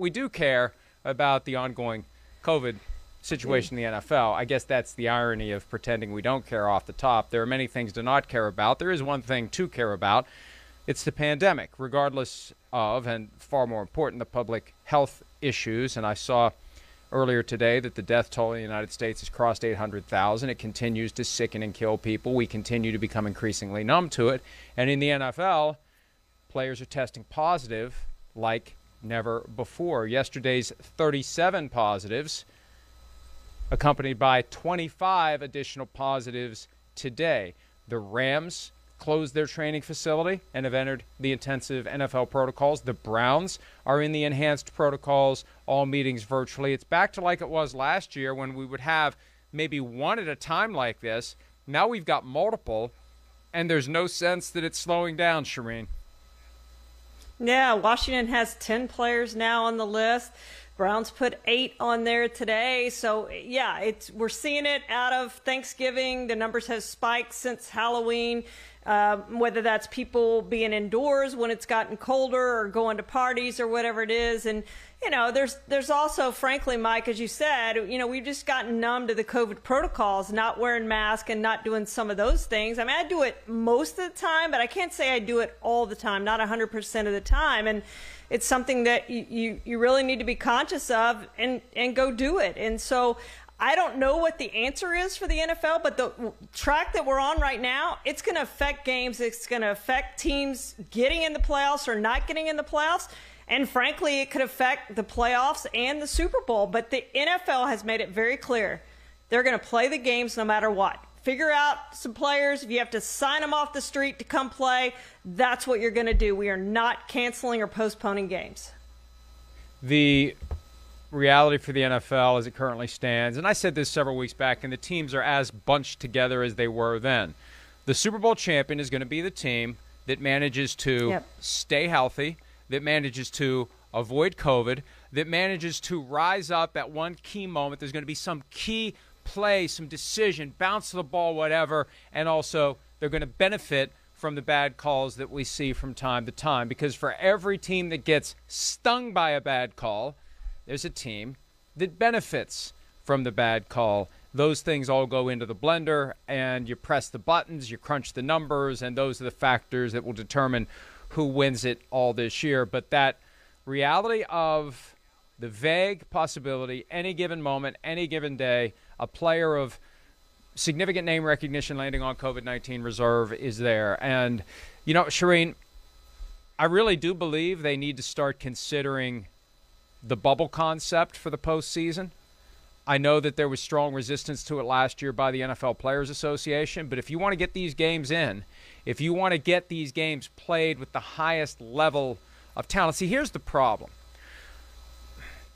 we do care about the ongoing COVID situation in the NFL. I guess that's the irony of pretending we don't care off the top. There are many things to not care about. There is one thing to care about. It's the pandemic, regardless of, and far more important, the public health issues. And I saw earlier today that the death toll in the United States has crossed 800,000. It continues to sicken and kill people. We continue to become increasingly numb to it. And in the NFL, players are testing positive like never before. Yesterday's 37 positives accompanied by 25 additional positives today. The Rams closed their training facility and have entered the intensive NFL protocols. The Browns are in the enhanced protocols, all meetings virtually. It's back to like it was last year when we would have maybe one at a time like this. Now we've got multiple, and there's no sense that it's slowing down, Charean. Yeah, Washington has 10 players now on the list. Browns put eight on there today. So yeah, it's we're seeing it out of Thanksgiving. The numbers have spiked since Halloween. Uh, whether that's people being indoors when it's gotten colder or going to parties or whatever it is, and you know, there's there's also, frankly, Mike, as you said, you know, we've just gotten numb to the COVID protocols, not wearing masks and not doing some of those things. I mean, I do it most of the time, but I can't say I do it all the time, not 100% of the time, and it's something that you, you, really need to be conscious of and, and go do it. And so I don't know what the answer is for the NFL, but the track that we're on right now, it's going to affect games. It's going to affect teams getting in the playoffs or not getting in the playoffs. And frankly, it could affect the playoffs and the Super Bowl. But the NFL has made it very clear they're going to play the games no matter what figure out some players. If you have to sign them off the street to come play, that's what you're going to do. We are not canceling or postponing games. The reality for the NFL as it currently stands, and I said this several weeks back, and the teams are as bunched together as they were then. The Super Bowl champion is going to be the team that manages to yep. stay healthy, that manages to avoid COVID, that manages to rise up at one key moment. There's going to be some key play, some decision, bounce the ball, whatever, and also they're going to benefit from the bad calls that we see from time to time. Because for every team that gets stung by a bad call, there's a team that benefits from the bad call. Those things all go into the blender, and you press the buttons, you crunch the numbers, and those are the factors that will determine who wins it all this year. But that reality of the vague possibility, any given moment, any given day, a player of significant name recognition landing on COVID 19 reserve is there. And, you know, Charean, I really do believe they need to start considering the bubble concept for the postseason. I know that there was strong resistance to it last year by the NFL Players Association, but if you want to get these games in, if you want to get these games played with the highest level of talent, see, here's the problem.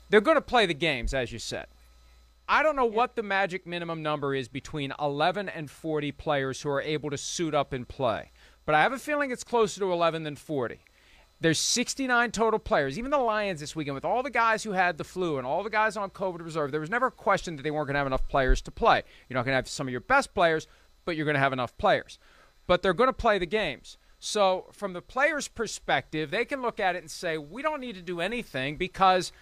They're going to play the games, as you said. I don't know what the magic minimum number is between 11 and 40 players who are able to suit up and play, but I have a feeling it's closer to 11 than 40. There's 69 total players. Even the Lions this weekend, with all the guys who had the flu and all the guys on COVID reserve, there was never a question that they weren't going to have enough players to play. You're not going to have some of your best players, but you're going to have enough players. But they're going to play the games. So, from the players' perspective, they can look at it and say, we don't need to do anything because –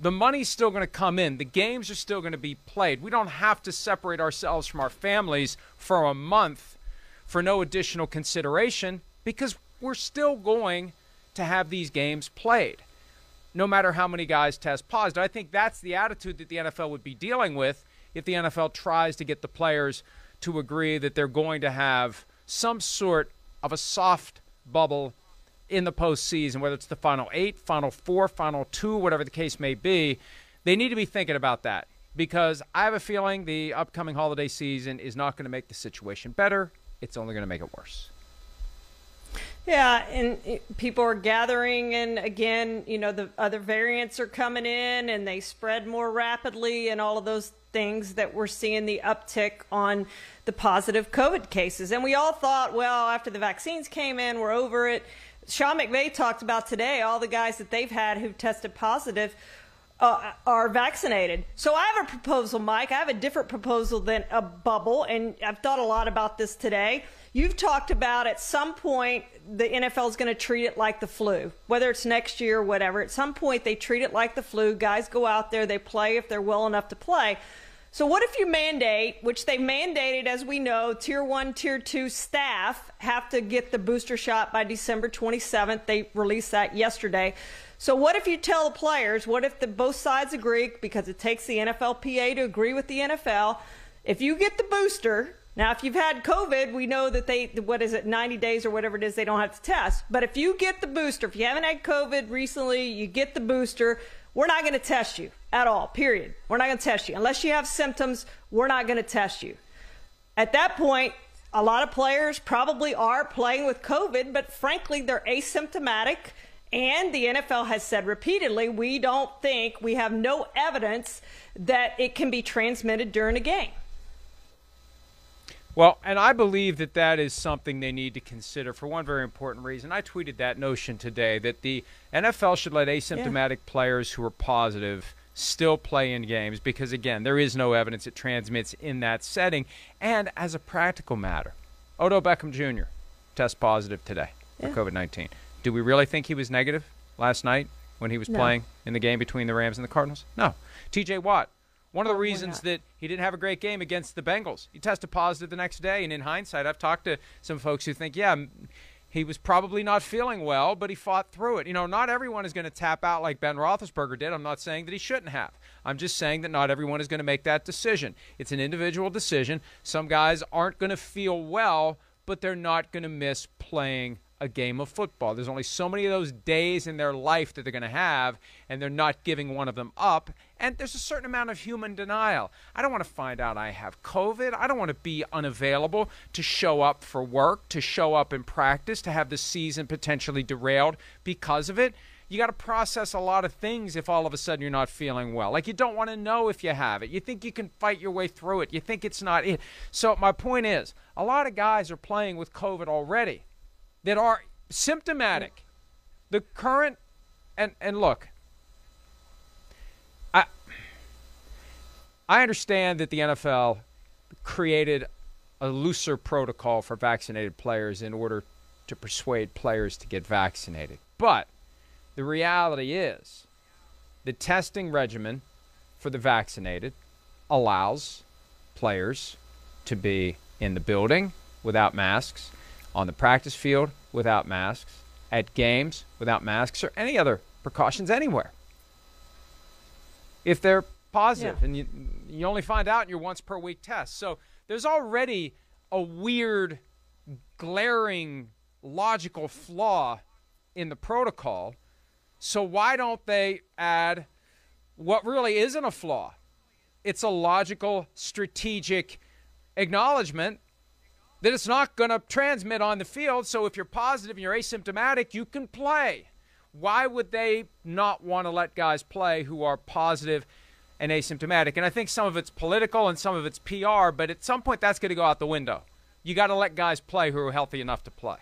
the money's still going to come in. The games are still going to be played. We don't have to separate ourselves from our families for a month for no additional consideration because we're still going to have these games played no matter how many guys test positive. I think that's the attitude that the NFL would be dealing with if the NFL tries to get the players to agree that they're going to have some sort of a soft bubble in the postseason, whether it's the final eight, final four, final two, whatever the case may be, they need to be thinking about that because I have a feeling the upcoming holiday season is not going to make the situation better. It's only going to make it worse. Yeah, and people are gathering, and again, you know, the other variants are coming in and they spread more rapidly, and all of those things that we're seeing the uptick on the positive COVID cases. And we all thought, well, after the vaccines came in, we're over it. Sean McVay talked about today all the guys that they've had who tested positive uh, are vaccinated. So I have a proposal, Mike. I have a different proposal than a bubble, and I've thought a lot about this today. You've talked about at some point the NFL is going to treat it like the flu, whether it's next year or whatever. At some point, they treat it like the flu. Guys go out there, they play if they're well enough to play. So, what if you mandate, which they mandated, as we know, tier one, tier two staff have to get the booster shot by December 27th? They released that yesterday. So, what if you tell the players, what if the, both sides agree, because it takes the NFLPA to agree with the NFL? If you get the booster, now, if you've had COVID, we know that they, what is it, 90 days or whatever it is, they don't have to test. But if you get the booster, if you haven't had COVID recently, you get the booster, we're not going to test you at all, period. We're not going to test you. Unless you have symptoms, we're not going to test you. At that point, a lot of players probably are playing with COVID, but frankly, they're asymptomatic. And the NFL has said repeatedly, we don't think, we have no evidence that it can be transmitted during a game. Well, and I believe that that is something they need to consider for one very important reason. I tweeted that notion today that the NFL should let asymptomatic yeah. players who are positive still play in games because, again, there is no evidence it transmits in that setting. And as a practical matter, Odell Beckham Jr. test positive today yeah. for COVID 19. Do we really think he was negative last night when he was no. playing in the game between the Rams and the Cardinals? No. TJ Watt one of the reasons that he didn't have a great game against the Bengals, he tested positive the next day. And in hindsight, I've talked to some folks who think, yeah, he was probably not feeling well, but he fought through it. You know, not everyone is going to tap out like Ben Roethlisberger did. I'm not saying that he shouldn't have. I'm just saying that not everyone is going to make that decision. It's an individual decision. Some guys aren't going to feel well, but they're not going to miss playing a game of football. There's only so many of those days in their life that they're going to have, and they're not giving one of them up. And there's a certain amount of human denial. I don't want to find out I have COVID. I don't want to be unavailable to show up for work, to show up in practice, to have the season potentially derailed because of it. You got to process a lot of things if all of a sudden you're not feeling well. Like you don't want to know if you have it. You think you can fight your way through it. You think it's not it. So my point is, a lot of guys are playing with COVID already that are symptomatic. The current and and look, I I understand that the NFL created a looser protocol for vaccinated players in order to persuade players to get vaccinated. But the reality is the testing regimen for the vaccinated allows players to be in the building without masks on the practice field without masks, at games without masks, or any other precautions anywhere. If they're positive, yeah. and you, you only find out in your once per week test. So there's already a weird, glaring, logical flaw in the protocol. So why don't they add what really isn't a flaw? It's a logical, strategic acknowledgement that it's not going to transmit on the field. So if you're positive and you're asymptomatic, you can play. Why would they not want to let guys play who are positive and asymptomatic? And I think some of it's political and some of it's PR, but at some point that's going to go out the window. You got to let guys play who are healthy enough to play.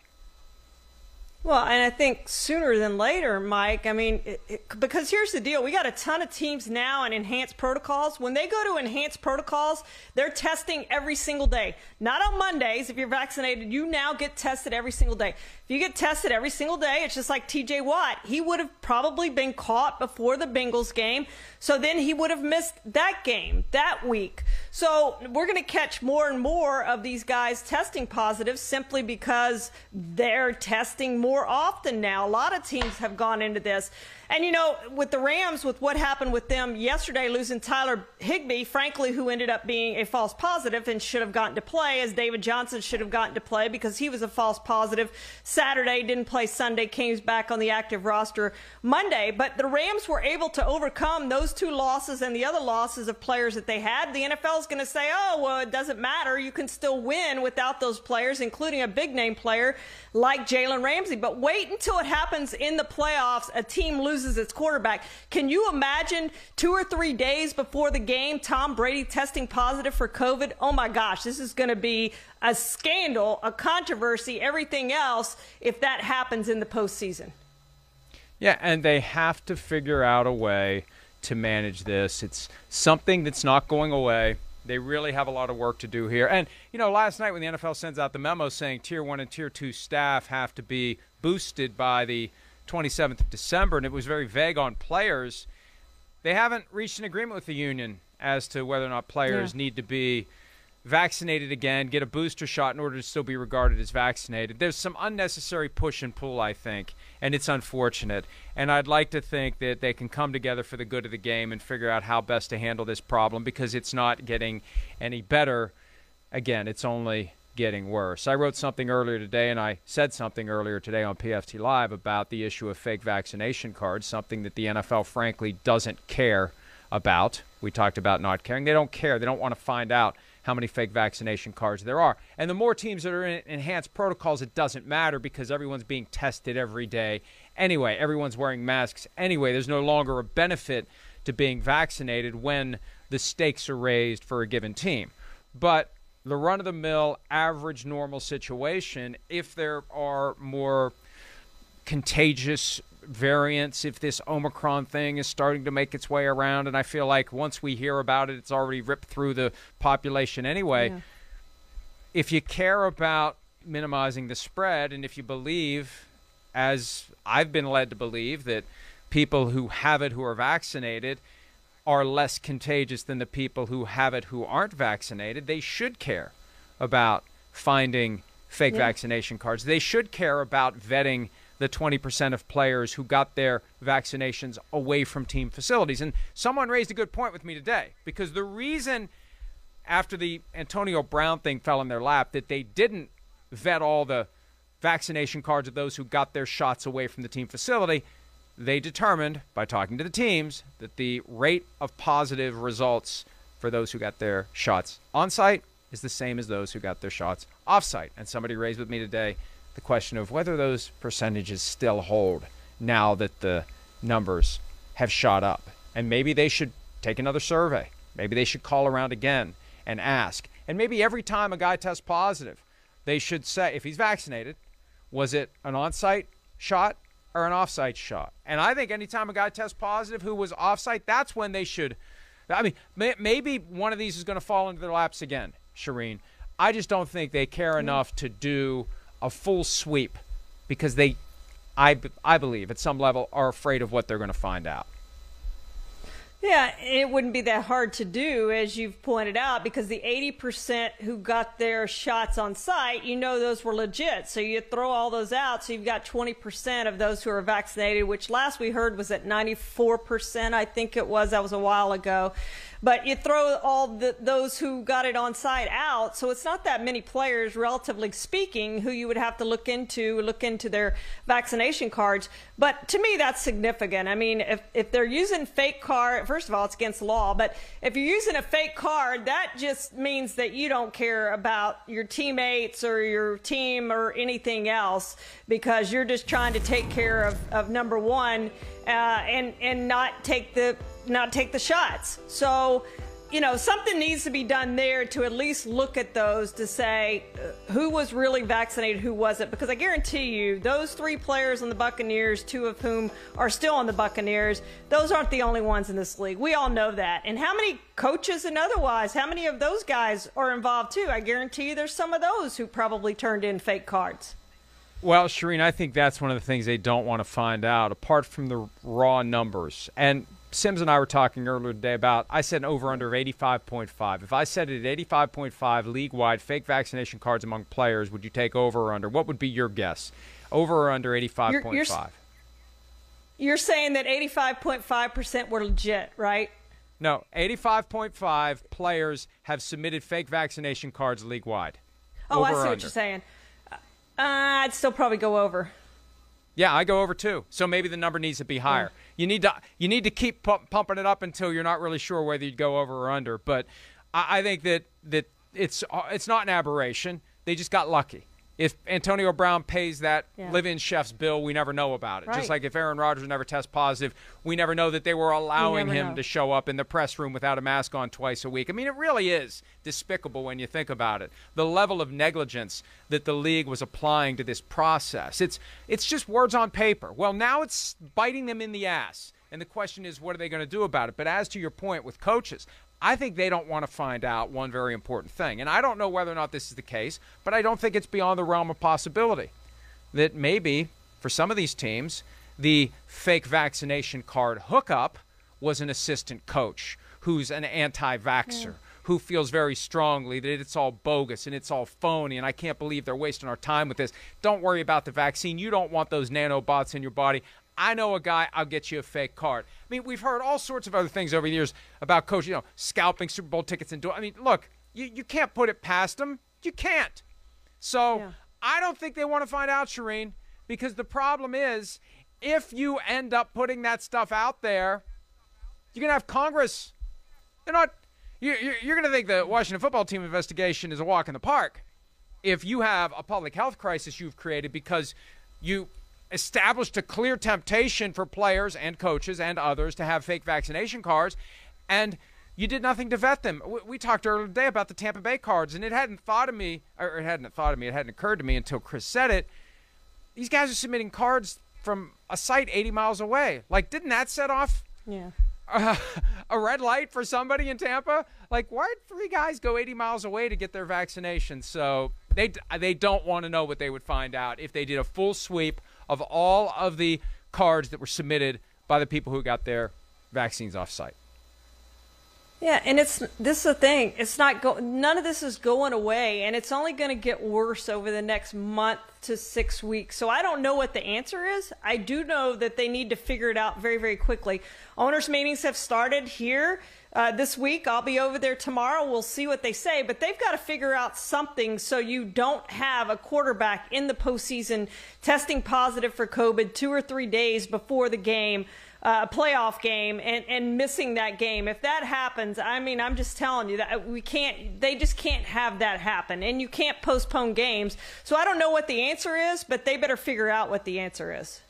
Well, and I think sooner than later, Mike. I mean, it, it, because here's the deal: we got a ton of teams now in enhanced protocols. When they go to enhanced protocols, they're testing every single day. Not on Mondays. If you're vaccinated, you now get tested every single day. If you get tested every single day, it's just like T.J. Watt. He would have probably been caught before the Bengals game, so then he would have missed that game that week. So we're going to catch more and more of these guys testing positive simply because they're testing more often now. A lot of teams have gone into this. And you know, with the Rams, with what happened with them yesterday, losing Tyler Higbee, frankly, who ended up being a false positive and should have gotten to play, as David Johnson should have gotten to play because he was a false positive. Saturday didn't play Sunday, came back on the active roster Monday. But the Rams were able to overcome those two losses and the other losses of players that they had. The NFL is going to say, "Oh, well, it doesn't matter. You can still win without those players, including a big name player like Jalen Ramsey." But wait until it happens in the playoffs. A team loses loses its quarterback. Can you imagine two or three days before the game, Tom Brady testing positive for COVID? Oh my gosh, this is going to be a scandal, a controversy, everything else if that happens in the postseason. Yeah, and they have to figure out a way to manage this. It's something that's not going away. They really have a lot of work to do here. And, you know, last night when the NFL sends out the memo saying tier one and tier two staff have to be boosted by the 27th of December, and it was very vague on players, they haven't reached an agreement with the union as to whether or not players yeah. need to be vaccinated again, get a booster shot in order to still be regarded as vaccinated. There's some unnecessary push and pull, I think, and it's unfortunate. And I'd like to think that they can come together for the good of the game and figure out how best to handle this problem because it's not getting any better. Again, it's only getting worse. I wrote something earlier today, and I said something earlier today on PFT Live about the issue of fake vaccination cards, something that the NFL, frankly, doesn't care about. We talked about not caring. They don't care. They don't want to find out how many fake vaccination cards there are. And the more teams that are in enhanced protocols, it doesn't matter because everyone's being tested every day. Anyway, everyone's wearing masks. Anyway, there's no longer a benefit to being vaccinated when the stakes are raised for a given team. But the run of the mill, average, normal situation, if there are more contagious variants, if this Omicron thing is starting to make its way around. And I feel like once we hear about it, it's already ripped through the population anyway. Yeah. If you care about minimizing the spread, and if you believe, as I've been led to believe, that people who have it who are vaccinated are less contagious than the people who have it who aren't vaccinated, they should care about finding fake yeah. vaccination cards. They should care about vetting the 20% of players who got their vaccinations away from team facilities. And someone raised a good point with me today because the reason after the Antonio Brown thing fell in their lap that they didn't vet all the vaccination cards of those who got their shots away from the team facility, they determined by talking to the teams that the rate of positive results for those who got their shots on site is the same as those who got their shots off site. And somebody raised with me today the question of whether those percentages still hold now that the numbers have shot up. And maybe they should take another survey. Maybe they should call around again and ask. And maybe every time a guy tests positive, they should say, if he's vaccinated, was it an on site shot or an off site shot? And I think anytime a guy tests positive who was off site, that's when they should. I mean, may, maybe one of these is going to fall into their laps again, Charean. I just don't think they care mm-hmm. enough to do a full sweep because they, I, I believe, at some level, are afraid of what they're going to find out. Yeah, it wouldn't be that hard to do, as you've pointed out, because the 80% who got their shots on site, you know those were legit. So you throw all those out, so you've got 20% of those who are vaccinated, which last we heard was at 94%, I think it was. That was a while ago. But you throw all the, those who got it on site out, so it's not that many players, relatively speaking, who you would have to look into, look into their vaccination cards. But to me, that's significant. I mean, if, if they're using fake card, first of all, it's against law, but if you're using a fake card, that just means that you don't care about your teammates or your team or anything else because you're just trying to take care of, of number one uh, and, and not take the not take the shots. So, you know, something needs to be done there to at least look at those to say uh, who was really vaccinated, who wasn't. Because I guarantee you, those three players on the Buccaneers, two of whom are still on the Buccaneers, those aren't the only ones in this league. We all know that. And how many coaches and otherwise, how many of those guys are involved too? I guarantee you there's some of those who probably turned in fake cards. Well, Charean, I think that's one of the things they don't want to find out, apart from the raw numbers. And Simms and I were talking earlier today about I said an over under of 85.5. If I said it at 85.5 league wide fake vaccination cards among players, would you take over or under? What would be your guess? Over or under 85.5? You're, you're, you're saying that 85.5% were legit, right? No, 85.5 players have submitted fake vaccination cards league wide. Oh, I see what you're saying. Uh, I'd still probably go over. Yeah, I go over too. So maybe the number needs to be hmm. higher. Yeah. You need to you need to keep pumping it up until you're not really sure whether you'd go over or under. But I, I think that that it's uh, it's not an aberration. They just got lucky if Antonio Brown pays that yeah. live-in chef's bill, we never know about it. Right. Just like if Aaron Rodgers never tests positive, we never know that they were allowing him know. to show up in the press room without a mask on twice a week. I mean, it really is despicable when you think about it. The level of negligence that the league was applying to this process. It's it's just words on paper. Well, now it's biting them in the ass And the question is, what are they going to do about it? But as to your point with coaches, I think they don't want to find out one very important thing. And I don't know whether or not this is the case, but I don't think it's beyond the realm of possibility that maybe for some of these teams, the fake vaccination card hookup was an assistant coach who's an anti vaxxer. Yeah. Who feels very strongly that it's all bogus and it's all phony, and I can't believe they're wasting our time with this. Don't worry about the vaccine. You don't want those nanobots in your body. I know a guy, I'll get you a fake card. I mean, we've heard all sorts of other things over the years about coaches, you know, scalping Super Bowl tickets and do. I mean, look, you, you can't put it past them. You can't. So yeah. I don't think they want to find out, Charean, because the problem is if you end up putting that stuff out there, you're going to have Congress. They're not. You're, you're going to think the Washington football team investigation is a walk in the park if you have a public health crisis you've created because you established a clear temptation for players and coaches and others to have fake vaccination cards, and you did nothing to vet them. We, we talked earlier today about the Tampa Bay cards, and it hadn't thought of me, or it hadn't thought of me, it hadn't occurred to me until Chris said it. These guys are submitting cards from a site 80 miles away. Like, didn't that set off? Yeah. Uh, a red light for somebody in Tampa? Like, why did three guys go 80 miles away to get their vaccination? So they they don't want to know what they would find out if they did a full sweep of all of the cards that were submitted by the people who got their vaccines off site. Yeah, and it's this is the thing. It's not go. None of this is going away, and it's only going to get worse over the next month to six weeks. So I don't know what the answer is. I do know that they need to figure it out very, very quickly. Owners' meetings have started here uh, this week. I'll be over there tomorrow. We'll see what they say, but they've got to figure out something so you don't have a quarterback in the postseason testing positive for COVID two or three days before the game. Uh, a playoff game and, and missing that game. If that happens, I mean, I'm just telling you that we can't, they just can't have that happen. And you can't postpone games. So I don't know what the answer is, but they better figure out what the answer is.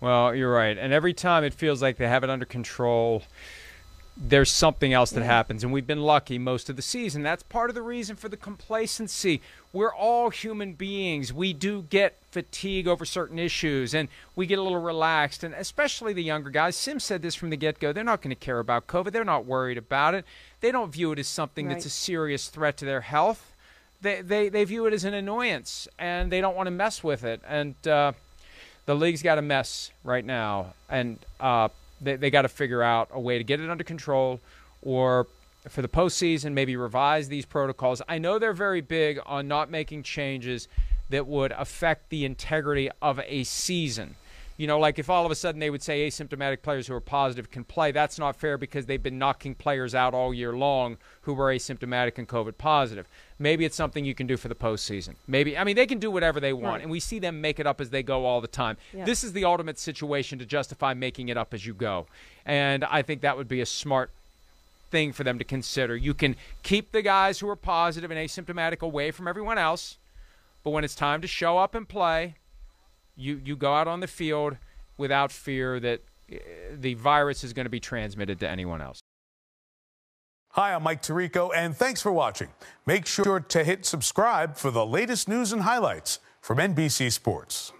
Well, you're right. And every time it feels like they have it under control there's something else that happens. And we've been lucky most of the season. That's part of the reason for the complacency. We're all human beings. We do get fatigue over certain issues and we get a little relaxed. And especially the younger guys. Simms said this from the get go. They're not going to care about COVID, they're not worried about it. They don't view it as something right. that's a serious threat to their health. They, they, they view it as an annoyance and they don't want to mess with it. And uh, the league's got a mess right now. And uh, they, they got to figure out a way to get it under control or for the postseason, maybe revise these protocols. I know they're very big on not making changes that would affect the integrity of a season. You know, like if all of a sudden they would say asymptomatic players who are positive can play, that's not fair because they've been knocking players out all year long who were asymptomatic and COVID positive. Maybe it's something you can do for the postseason. Maybe, I mean, they can do whatever they want, right. and we see them make it up as they go all the time. Yeah. This is the ultimate situation to justify making it up as you go. And I think that would be a smart thing for them to consider. You can keep the guys who are positive and asymptomatic away from everyone else, but when it's time to show up and play, you, you go out on the field without fear that eh, the virus is going to be transmitted to anyone else. Hi, I'm Mike Tirico, and thanks for watching. Make sure to hit subscribe for the latest news and highlights from NBC Sports.